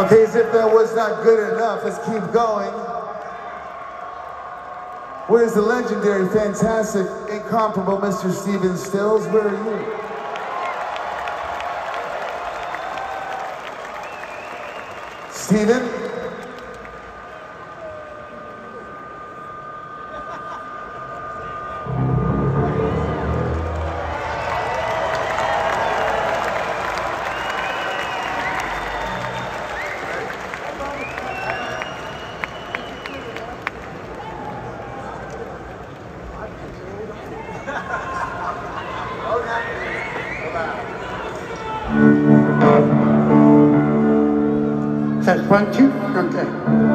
Okay, as if that was not good enough, let's keep going. Where's the legendary, fantastic, incomparable Mr. Stephen Stills? Where are you? Stephen? One, two, okay.